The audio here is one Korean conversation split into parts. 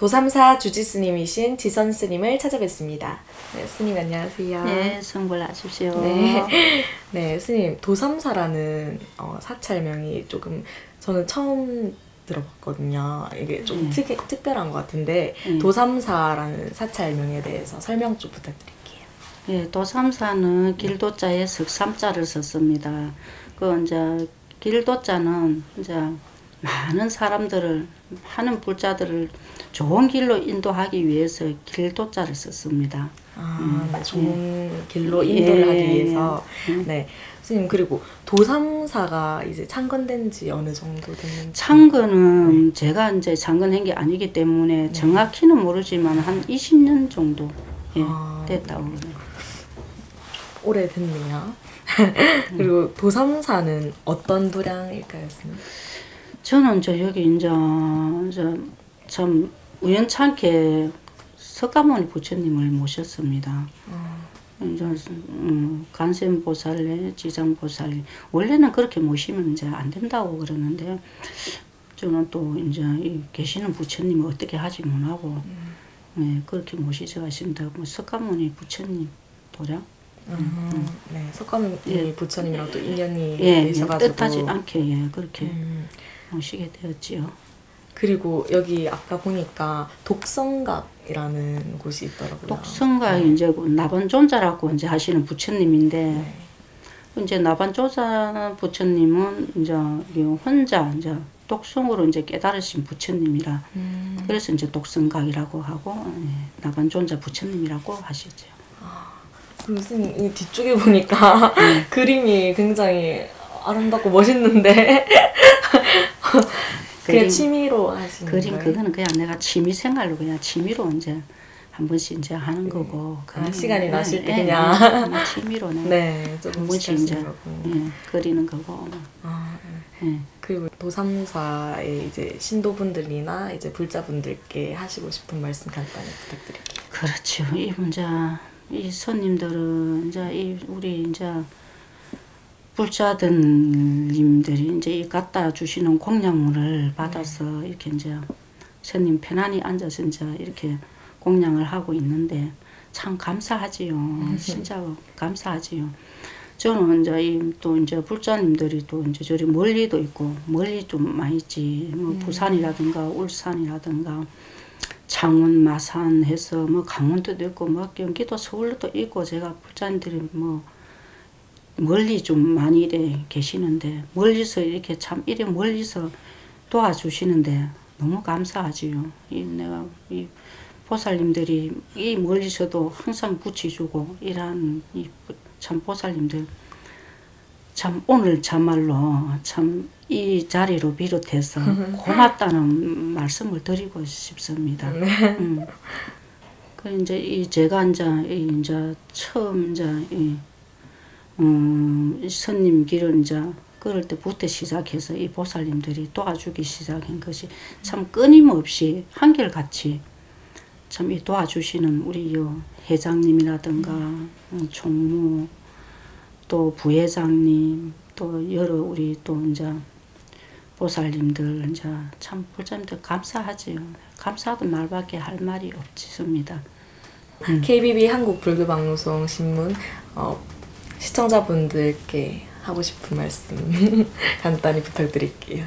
도삼사 주지 스님이신 지선 스님을 찾아뵙습니다. 네, 스님 안녕하세요. 네, 성불하십시오. 네, 네, 스님 도삼사라는 어, 사찰명이 조금 저는 처음 들어봤거든요. 이게 좀 네. 특, 특별한 것 같은데 네. 도삼사라는 사찰명에 대해서 설명 좀 부탁드릴게요. 예, 도삼사는 길도자에 석삼자를 썼습니다. 그 이제 길도자는 이제 많은 사람들을 많은 불자들을 좋은 길로 인도하기 위해서 길도자를 썼습니다. 아, 네, 좋은 길로 인도를 예, 하기 위해서 예. 네, 스님 그리고 도삼사가 이제 창건된 지 어느 정도 됐는지 창건은 제가 이제 창건한 게 아니기 때문에 정확히는 모르지만 한 20년 정도 예, 아, 됐다고 그래요. 오래됐네요. 그리고 도삼사는 어떤 도량일까요, 스님? 저는 저 여기 이제 저참 우연찮게 석가모니 부처님을 모셨습니다. 이제 음, 간센보살래, 지장보살 원래는 그렇게 모시면 이제 안 된다고 그러는데 저는 또 이제 이 계시는 부처님을 어떻게 하지 못하고 네, 그렇게 모시자가 있습니다. 뭐 석가모니 부처님 도량 음, 네, 석가모니 예. 부처님이랑 또 인연이 예, 예, 되셔가지고. 뜻하지 않게 예, 그렇게 음, 모시게 되었지요. 그리고 여기 아까 보니까 독성각이라는 곳이 있더라고요. 독성가 이제 그 나반존자라고 이제 하시는 부처님인데 네. 이제 나반존자 부처님은 이제 이 혼자 이제 독성으로 이제 깨달으신 부처님이라 음, 그래서 이제 독성각이라고 하고 예, 나반존자 부처님이라고 하시죠. 스님 이 뒤쪽에 보니까 네. 그림이 굉장히 아름답고 멋있는데 그냥 그림- 취미로 하시는 그림 거예요? 그거는 그냥 내가 취미 생활로 그냥 취미로 이제 한 번씩 이제 하는 거고 그거는 시간이 예, 나실 때 예, 그냥. 예, 그냥 취미로는 네, 조금 한 번씩 이제. 예, 그리는 거고 아, 네. 예. 그리고 도삼사의 이제 신도분들이나 이제 불자분들께 하시고 싶은 말씀 간단히 부탁드릴게요. 그렇죠. 이 이제 이 손님들은 이제 이 우리 이제 불자들님들이 이제 이 갖다 주시는 공양물을 받아서 이렇게 이제 손님 편안히 앉아서 이제 이렇게 공양을 하고 있는데 참 감사하지요. 진짜 감사하지요. 저는 이제 이또 이제 불자님들이 또 이제 저리 멀리도 있고 멀리 좀 많이 있지. 뭐 부산이라든가 울산이라든가 창원, 마산 해서 뭐 강원도도 있고 뭐 경기도 서울도 있고 제가 불자님들이 뭐 멀리 좀 많이 이래 계시는데 멀리서 이렇게 참 이래 멀리서 도와주시는데 너무 감사하지요. 이 내가 이 보살님들이 이 멀리서도 항상 붙여주고 이런 이참 보살님들 참 오늘 참말로 참 이 자리로 비롯해서 고맙다는 말씀을 드리고 싶습니다. 음. 그 이제 이 제가 이제 이 이제 처음 이제 이 음, 이 스님 길을 이제 그럴 때부터 시작해서 이 보살님들이 도와주기 시작한 것이 참 끊임없이 한결같이 참 이 도와주시는 우리 요 회장님이라든가 음, 총무 또 부회장님 또 여러 우리 또 이제 보살님들 이제 참 불자님들 감사하지요. 감사하던 말밖에 할 말이 없습니다. KBB 한국 불교방송 신문 어, 시청자분들께 하고 싶은 말씀 간단히 부탁드릴게요.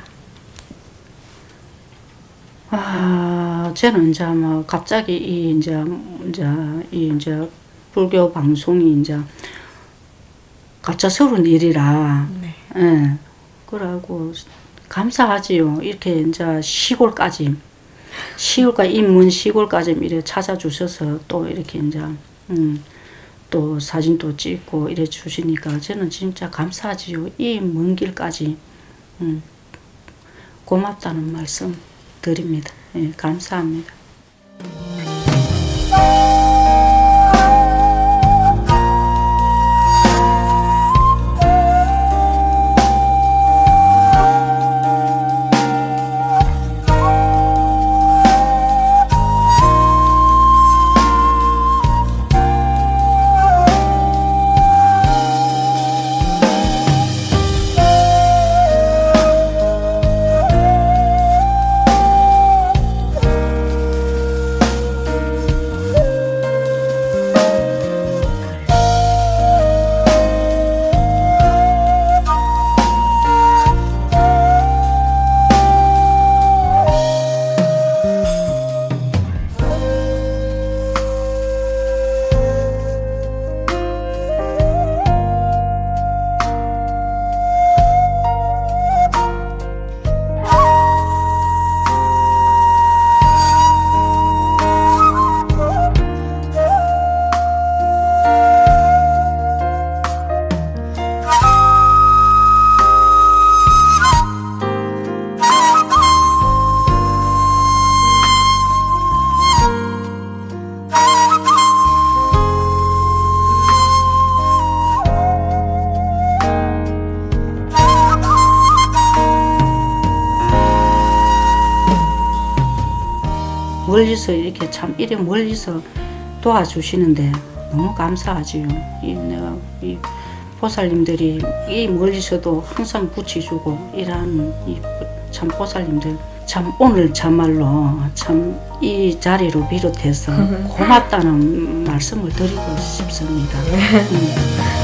아, 저는 이제 뭐 갑자기 이 이제 이제 이 이제 불교 방송이 이제 갑작스러운 일이라 네. 예. 그러고 감사하지요. 이렇게 이제 시골까지 시골까 인문 시골까지 이래 찾아주셔서 또 이렇게 이제 음, 또 사진도 찍고 이래 주시니까 저는 진짜 감사하지요. 이 먼 길까지 음, 고맙다는 말씀 드립니다. 예, 감사합니다. 멀리서 이렇게 참 이래 멀리서 도와주시는데 너무 감사하지요. 이 내가 이 보살님들이 이 멀리서도 항상 붙여주고 이런 이참 보살님들 참 오늘 참말로 참 이 자리로 비롯해서 고맙다는 말씀을 드리고 싶습니다. 음.